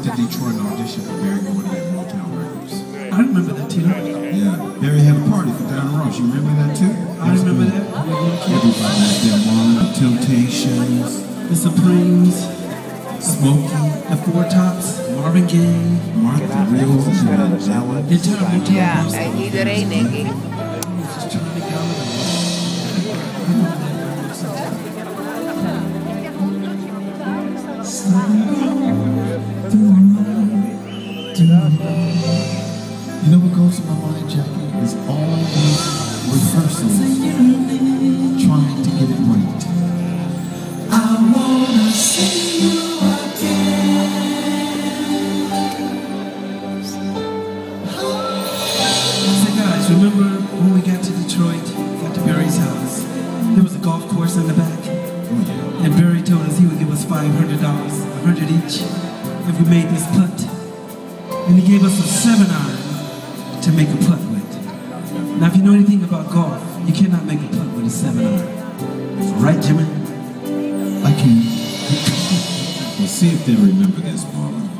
went to Detroit and auditioned for Berry Gordy at Motown Records. I remember that too. Yeah, Barry had a party for Diana Ross. You remember that too? I remember that. Everybody was there. Marlon, the Temptations, The Supremes, Smokey, the Four Tops, Marvin Gaye, Martha Real, and Ella. the entire Motown Yeah, House. and neither You know what goes to my mind, Jackie? Is all these rehearsals trying to get it right. I wanna see you again. Guys, remember when we got to Detroit, got to Berry's house? There was a golf course in the back. Berry told us he would give us $500, 100 each, if we made this putt. And he gave us a seven iron to make a putt with. Now, if you know anything about golf, you cannot make a putt with a seven iron. Right, Jimmy? I can. Well, see if they remember this, Marlon.